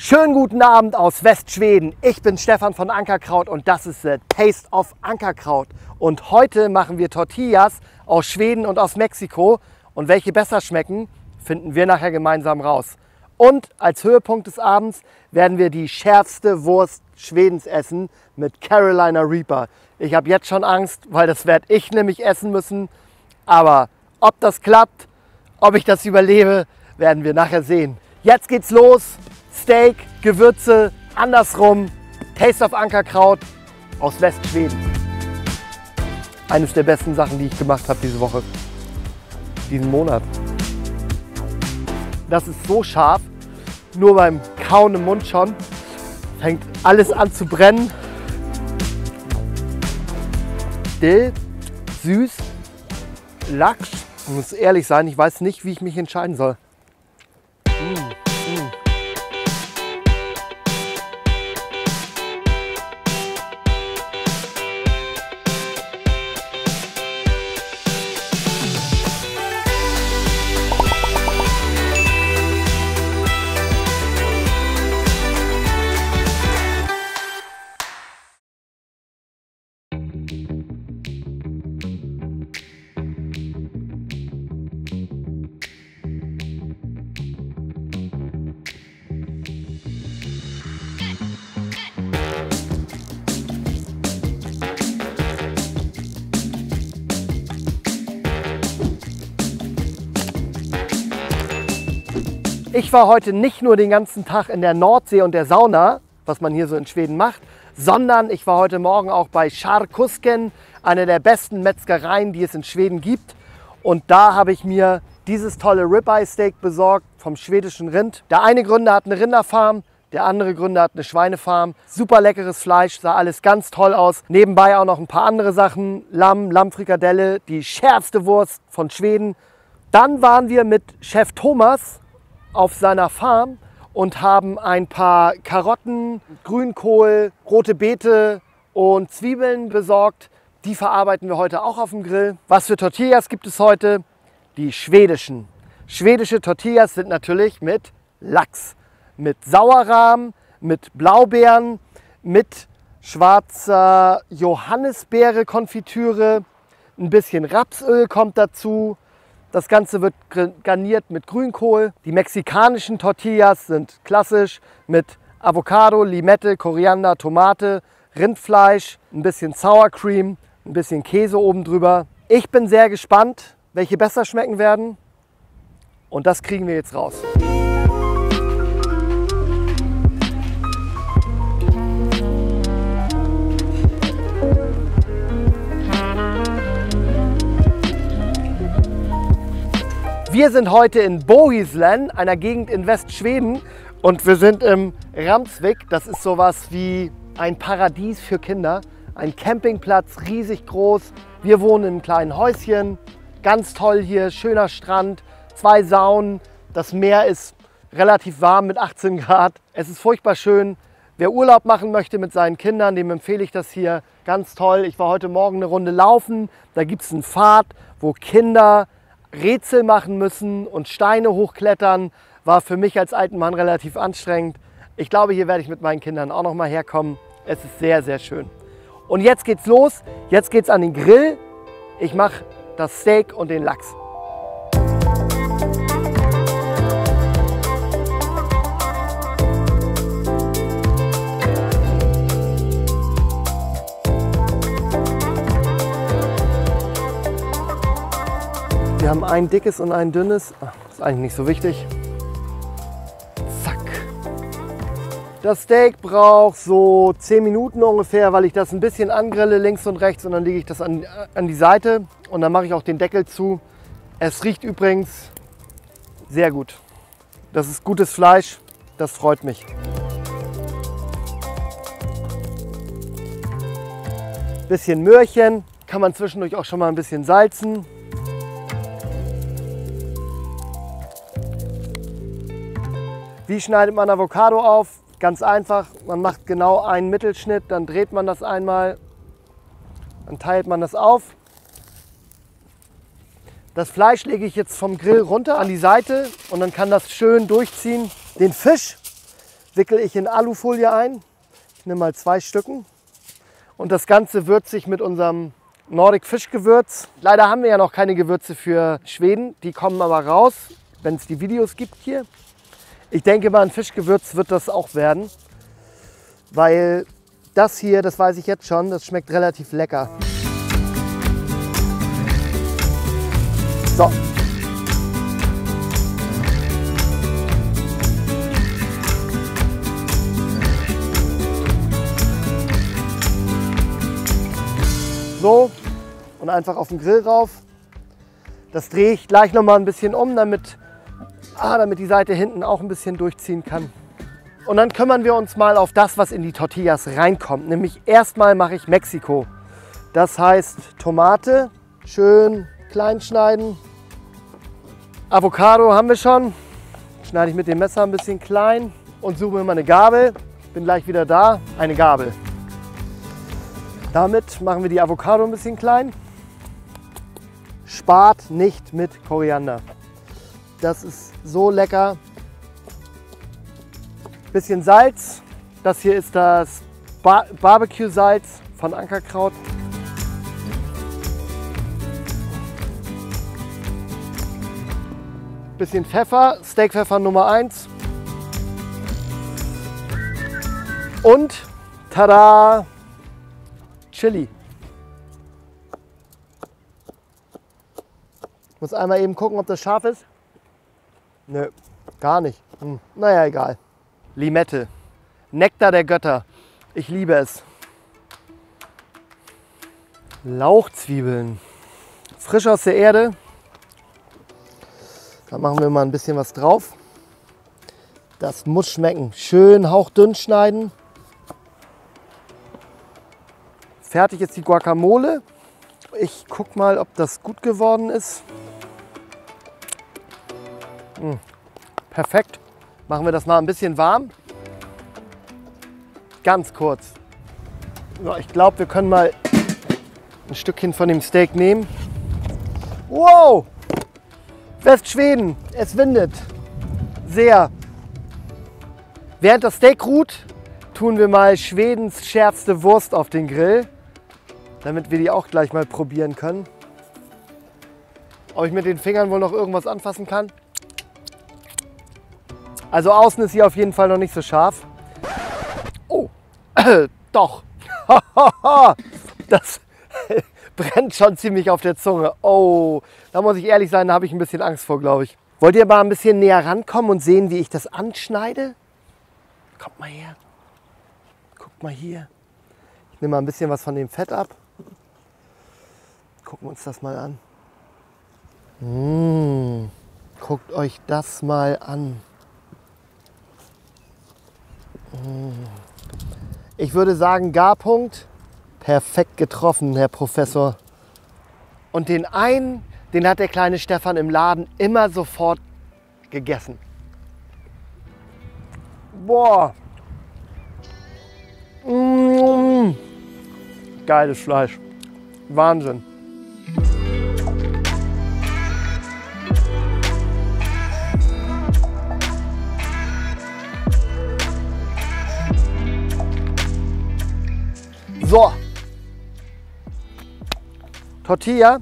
Schönen guten Abend aus Westschweden. Ich bin Stefan von Ankerkraut und das ist The Taste of Ankerkraut. Und heute machen wir Tortillas aus Schweden und aus Mexiko. Und welche besser schmecken, finden wir nachher gemeinsam raus. Und als Höhepunkt des Abends werden wir die schärfste Wurst Schwedens essen mit Carolina Reaper. Ich habe jetzt schon Angst, weil das werde ich nämlich essen müssen. Aber ob das klappt, ob ich das überlebe, werden wir nachher sehen. Jetzt geht's los. Steak, Gewürze, andersrum. Taste of Ankerkraut aus Westschweden. Eines der besten Sachen, die ich gemacht habe diese Woche, diesen Monat. Das ist so scharf, nur beim Kauen im Mund schon. Fängt alles an zu brennen. Dill, süß, Lachs. Ich muss ehrlich sein, ich weiß nicht, wie ich mich entscheiden soll. Ich war heute nicht nur den ganzen Tag in der Nordsee und der Sauna, was man hier so in Schweden macht, sondern ich war heute Morgen auch bei Scharkusken, einer der besten Metzgereien, die es in Schweden gibt. Und da habe ich mir dieses tolle Ribeye Steak besorgt vom schwedischen Rind. Der eine Gründer hat eine Rinderfarm, der andere Gründer hat eine Schweinefarm. Super leckeres Fleisch, sah alles ganz toll aus. Nebenbei auch noch ein paar andere Sachen. Lamm, Lammfrikadelle, die schärfste Wurst von Schweden. Dann waren wir mit Chef Thomas auf seiner Farm und haben ein paar Karotten, Grünkohl, rote Beete und Zwiebeln besorgt. Die verarbeiten wir heute auch auf dem Grill. Was für Tortillas gibt es heute? Die schwedischen. Schwedische Tortillas sind natürlich mit Lachs, mit Sauerrahm, mit Blaubeeren, mit schwarzer Johannisbeere-Konfitüre, ein bisschen Rapsöl kommt dazu, das Ganze wird garniert mit Grünkohl. Die mexikanischen Tortillas sind klassisch mit Avocado, Limette, Koriander, Tomate, Rindfleisch, ein bisschen Sour Cream, ein bisschen Käse oben drüber. Ich bin sehr gespannt, welche besser schmecken werden. Und das kriegen wir jetzt raus. Wir sind heute in Bohuslän, einer Gegend in Westschweden und wir sind im Ramsvik. Das ist sowas wie ein Paradies für Kinder. Ein Campingplatz, riesig groß. Wir wohnen in einem kleinen Häuschen. Ganz toll hier, schöner Strand, zwei Saunen. Das Meer ist relativ warm mit 18 Grad. Es ist furchtbar schön. Wer Urlaub machen möchte mit seinen Kindern, dem empfehle ich das hier. Ganz toll. Ich war heute Morgen eine Runde laufen. Da gibt es einen Pfad, wo Kinder Rätsel machen müssen und Steine hochklettern war für mich als alten Mann relativ anstrengend. Ich glaube, hier werde ich mit meinen Kindern auch noch mal herkommen. Es ist sehr, sehr schön. Und jetzt geht's los. Jetzt geht's an den Grill. Ich mache das Steak und den Lachs. Wir haben ein dickes und ein dünnes. Ach, ist eigentlich nicht so wichtig. Zack. Das Steak braucht so 10 Minuten ungefähr, weil ich das ein bisschen angrille links und rechts und dann lege ich das an, an die Seite und dann mache ich auch den Deckel zu. Es riecht übrigens sehr gut. Das ist gutes Fleisch, das freut mich. Bisschen Möhrchen, kann man zwischendurch auch schon mal ein bisschen salzen. Wie schneidet man Avocado auf? Ganz einfach, man macht genau einen Mittelschnitt, dann dreht man das einmal, dann teilt man das auf. Das Fleisch lege ich jetzt vom Grill runter an die Seite und dann kann das schön durchziehen. Den Fisch wickel ich in Alufolie ein. Ich nehme mal zwei Stücken. Und das Ganze würze ich mit unserem Nordic Fischgewürz. Leider haben wir ja noch keine Gewürze für Schweden. Die kommen aber raus, wenn es die Videos gibt hier. Ich denke mal, ein Fischgewürz wird das auch werden. Weil das hier, das weiß ich jetzt schon, das schmeckt relativ lecker. So. So und einfach auf den Grill rauf. Das drehe ich gleich noch mal ein bisschen um, damit, ah, damit die Seite hinten auch ein bisschen durchziehen kann. Und dann kümmern wir uns mal auf das, was in die Tortillas reinkommt. Nämlich erstmal mache ich Mexiko. Das heißt Tomate, schön klein schneiden, Avocado haben wir schon. Schneide ich mit dem Messer ein bisschen klein und suche mir mal eine Gabel. Bin gleich wieder da. Eine Gabel. Damit machen wir die Avocado ein bisschen klein. Spart nicht mit Koriander. Das ist so lecker. Bisschen Salz. Das hier ist das Bar Barbecue-Salz von Ankerkraut. bisschen Pfeffer, Steakpfeffer Nummer 1. Und tada, Chili. Muss einmal eben gucken, ob das scharf ist. Nö, gar nicht. Hm. Naja, egal. Limette. Nektar der Götter. Ich liebe es. Lauchzwiebeln. Frisch aus der Erde. Da machen wir mal ein bisschen was drauf. Das muss schmecken. Schön hauchdünn schneiden. Fertig ist die Guacamole. Ich guck mal, ob das gut geworden ist. Hm. Perfekt. Machen wir das mal ein bisschen warm. Ganz kurz. So, ich glaube, wir können mal ein Stückchen von dem Steak nehmen. Wow! Westschweden, es windet. Sehr. Während das Steak ruht, tun wir mal Schwedens schärfste Wurst auf den Grill, damit wir die auch gleich mal probieren können. Ob ich mit den Fingern wohl noch irgendwas anfassen kann? Also außen ist sie auf jeden Fall noch nicht so scharf. Oh, doch. das, brennt schon ziemlich auf der Zunge. Oh, da muss ich ehrlich sein, da habe ich ein bisschen Angst vor, glaube ich. Wollt ihr mal ein bisschen näher rankommen und sehen, wie ich das anschneide? Kommt mal her. Guckt mal hier. Ich nehme mal ein bisschen was von dem Fett ab. Gucken wir uns das mal an. Mmh, guckt euch das mal an. Ich würde sagen, Garpunkt Perfekt getroffen, Herr Professor. Und den einen, den hat der kleine Stefan im Laden immer sofort gegessen. Boah. Mmh. Geiles Fleisch. Wahnsinn. So, Tortilla,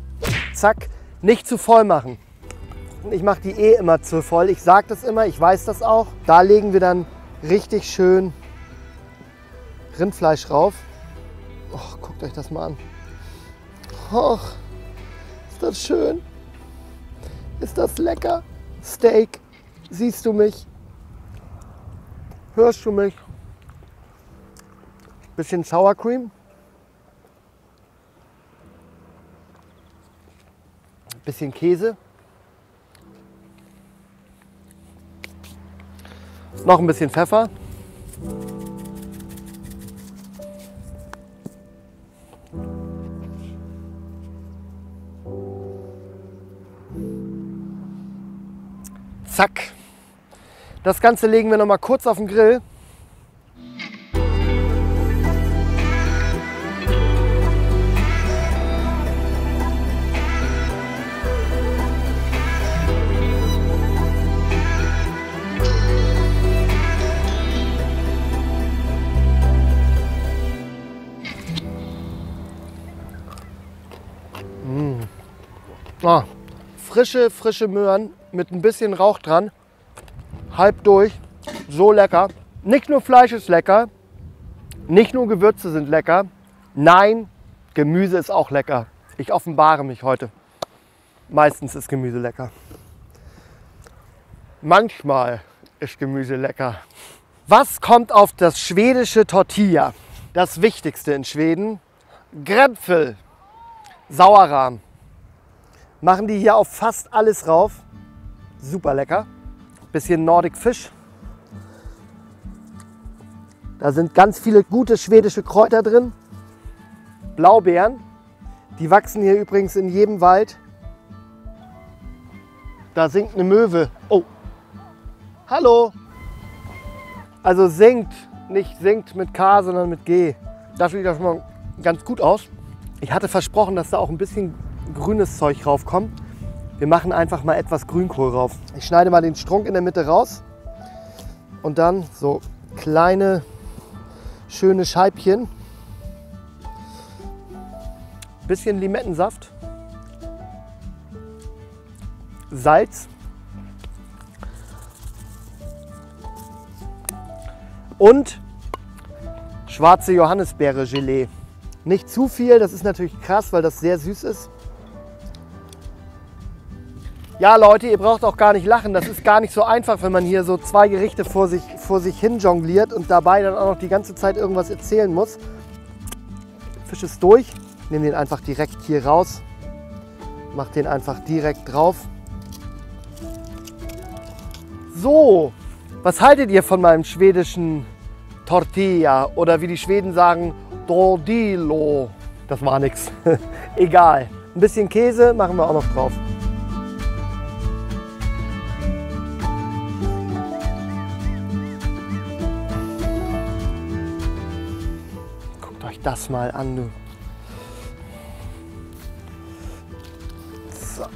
zack, nicht zu voll machen. Ich mache die eh immer zu voll. Ich sage das immer, ich weiß das auch. Da legen wir dann richtig schön Rindfleisch rauf. Och, guckt euch das mal an. Och, ist das schön. Ist das lecker? Steak. Siehst du mich? Hörst du mich? Bisschen Sour Cream. Bisschen Käse. Noch ein bisschen Pfeffer. Zack. Das Ganze legen wir noch mal kurz auf den Grill. Ah, frische, frische Möhren mit ein bisschen Rauch dran. Halb durch. So lecker. Nicht nur Fleisch ist lecker, nicht nur Gewürze sind lecker. Nein, Gemüse ist auch lecker. Ich offenbare mich heute. Meistens ist Gemüse lecker. Manchmal ist Gemüse lecker. Was kommt auf das schwedische Tortilla? Das Wichtigste in Schweden. Gräpfel, Sauerrahm. Machen die hier auf fast alles rauf. Super lecker. Bisschen Nordic Fish. Da sind ganz viele gute schwedische Kräuter drin. Blaubeeren. Die wachsen hier übrigens in jedem Wald. Da singt eine Möwe. Oh. Hallo. Also singt, nicht singt mit K, sondern mit G. Da sieht das schon mal ganz gut aus. Ich hatte versprochen, dass da auch ein bisschen grünes Zeug raufkommt. Wir machen einfach mal etwas Grünkohl rauf. Ich schneide mal den Strunk in der Mitte raus und dann so kleine, schöne Scheibchen. Bisschen Limettensaft, Salz und schwarze Johannisbeere-Gelee. Nicht zu viel, das ist natürlich krass, weil das sehr süß ist. Ja, Leute, ihr braucht auch gar nicht lachen. Das ist gar nicht so einfach, wenn man hier so zwei Gerichte vor sich, vor sich hin jongliert und dabei dann auch noch die ganze Zeit irgendwas erzählen muss. Fisch ist durch. Nehme den einfach direkt hier raus. Mach den einfach direkt drauf. So, was haltet ihr von meinem schwedischen Tortilla oder wie die Schweden sagen, Tordilo? Das war nix. Egal. Ein bisschen Käse machen wir auch noch drauf. Das mal an, du. So.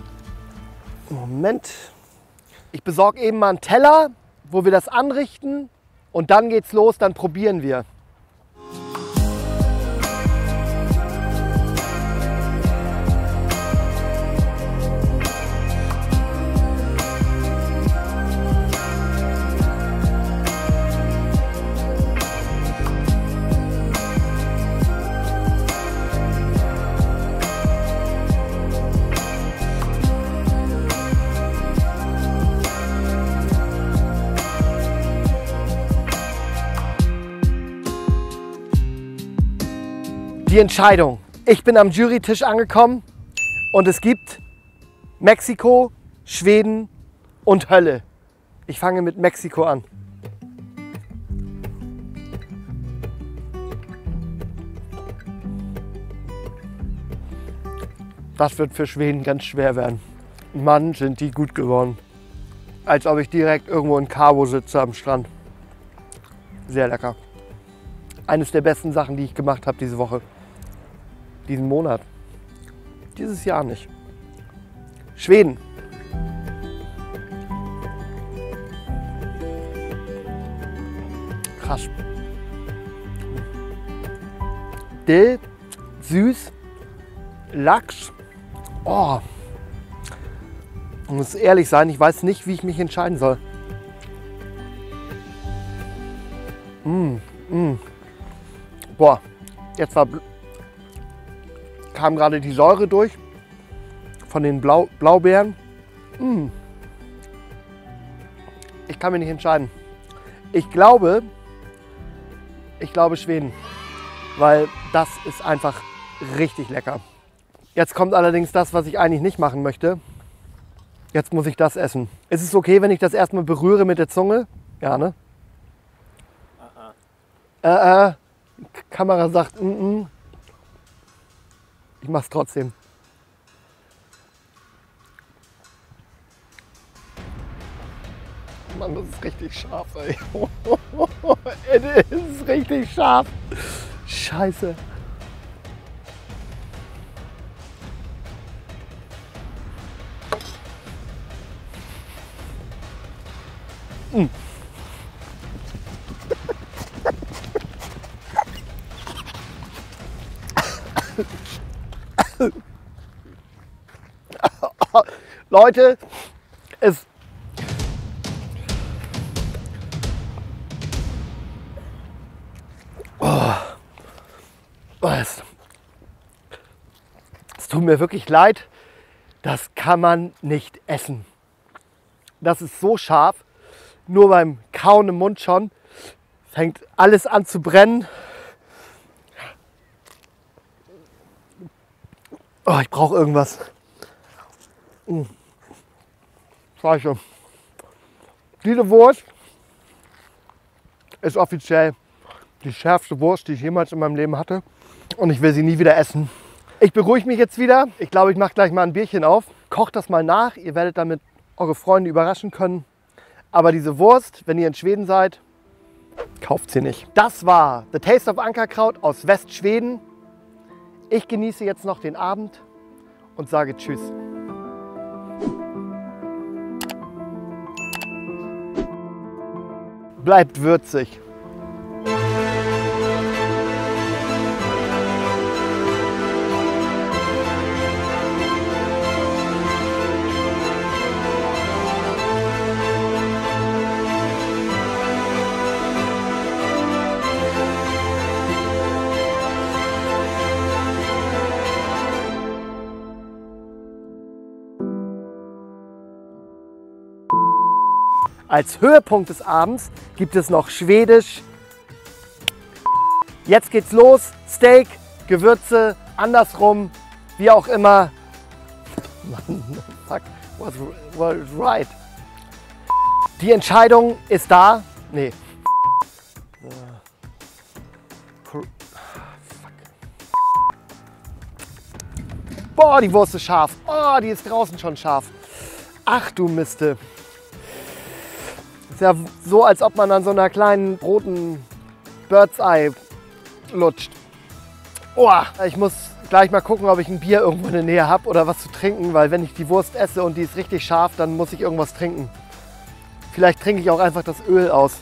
Moment. Ich besorge eben mal einen Teller, wo wir das anrichten und dann geht's los, dann probieren wir. Die Entscheidung. Ich bin am Jurytisch angekommen und es gibt Mexiko, Schweden und Hölle. Ich fange mit Mexiko an. Das wird für Schweden ganz schwer werden. Mann, sind die gut geworden. Als ob ich direkt irgendwo in Cabo sitze am Strand. Sehr lecker. Eines der besten Sachen, die ich gemacht habe diese Woche. Diesen Monat. Dieses Jahr nicht. Schweden. Krass. Dill, süß, Lachs. Oh. Ich muss ehrlich sein, ich weiß nicht, wie ich mich entscheiden soll. Mm, mm. Boah, jetzt war, kam gerade die Säure durch von den Blau, Blaubeeren. Mm. Ich kann mich nicht entscheiden. Ich glaube, ich glaube Schweden, weil das ist einfach richtig lecker. Jetzt kommt allerdings das, was ich eigentlich nicht machen möchte. Jetzt muss ich das essen. Ist es okay, wenn ich das erstmal berühre mit der Zunge? Ja, ne? Uh -uh. Äh, äh. Kamera sagt, mm -mm. Ich mach's trotzdem. Mann, das ist richtig scharf, ey. das ist richtig scharf. Scheiße. Mm. Leute, es Oh. Es, es tut mir wirklich leid. Das kann man nicht essen. Das ist so scharf. Nur beim Kauen im Mund schon fängt alles an zu brennen. Oh, ich brauche irgendwas. Mmh. Scheiße. Diese Wurst ist offiziell die schärfste Wurst, die ich jemals in meinem Leben hatte. Und ich will sie nie wieder essen. Ich beruhige mich jetzt wieder. Ich glaube, ich mache gleich mal ein Bierchen auf. Kocht das mal nach. Ihr werdet damit eure Freunde überraschen können. Aber diese Wurst, wenn ihr in Schweden seid, kauft sie nicht. Das war The Taste of Ankerkraut aus Westschweden. Ich genieße jetzt noch den Abend und sage Tschüss. Bleibt würzig. Als Höhepunkt des Abends gibt es noch Schwedisch. Jetzt geht's los. Steak, Gewürze, andersrum, wie auch immer. Mann, fuck, was, right. Die Entscheidung ist da. Nee. Boah, die Wurst ist scharf. Oh, die ist draußen schon scharf. Ach du Miste. Ist ja so, als ob man an so einer kleinen roten Bird's Eye lutscht. Oh, ich muss gleich mal gucken, ob ich ein Bier irgendwo in der Nähe habe oder was zu trinken, weil wenn ich die Wurst esse und die ist richtig scharf, dann muss ich irgendwas trinken. Vielleicht trinke ich auch einfach das Öl aus.